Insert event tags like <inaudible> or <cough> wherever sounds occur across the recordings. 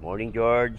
morning, George.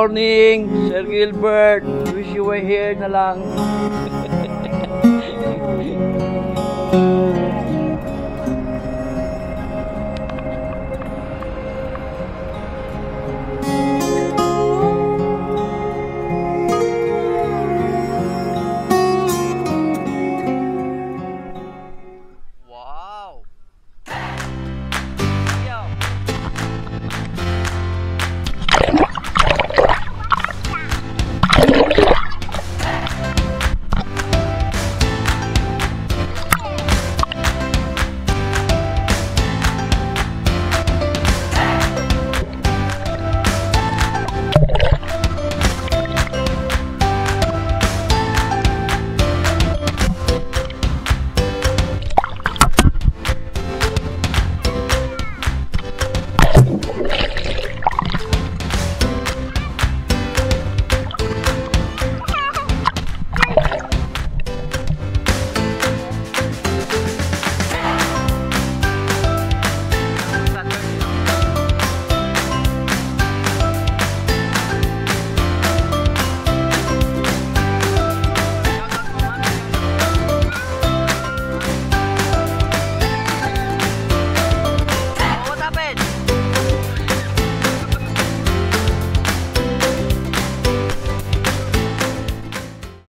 morning, Sir Gilbert. Wish you were here na lang. <laughs>